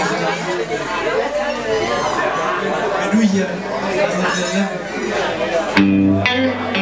dama Menulla. Ya,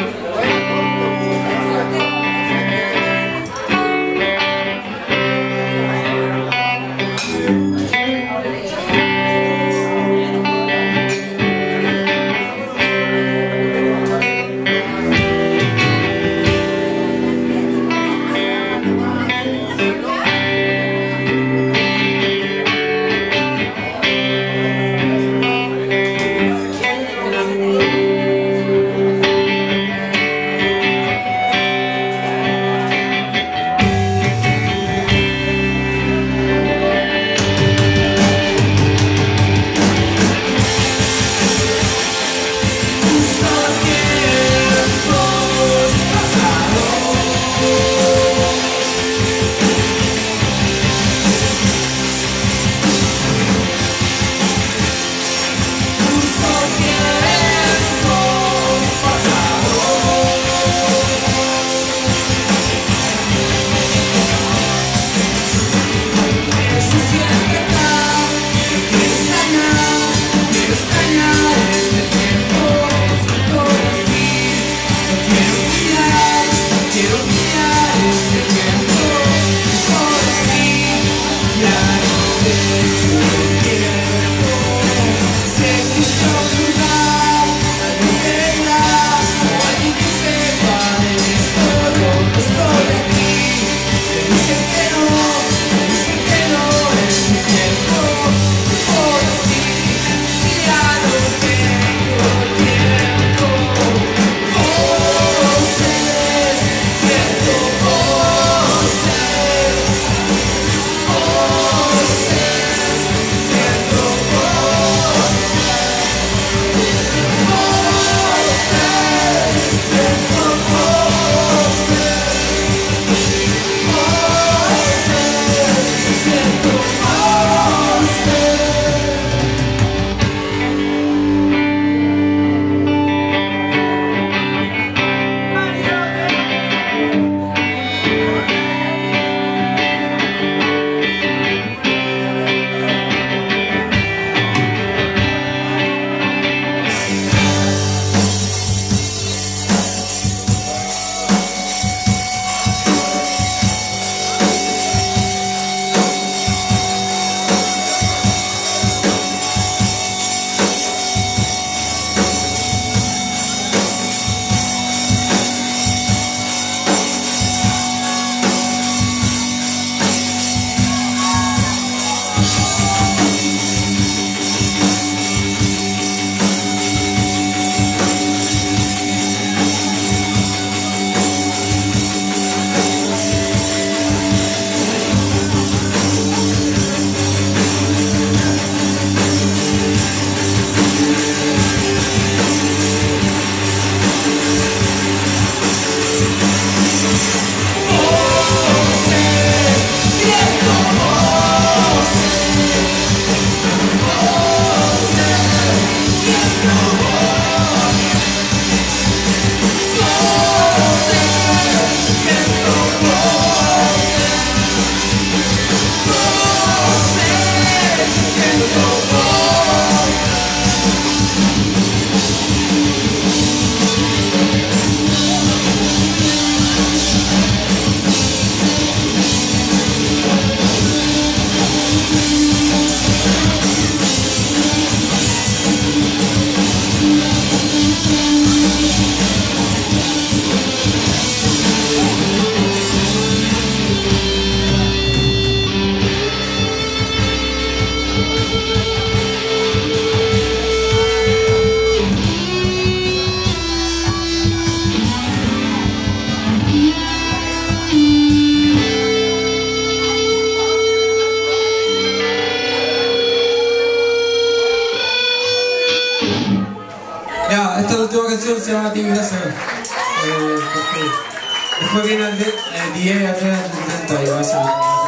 fue bien antes, 10 atrás, 70 y vas a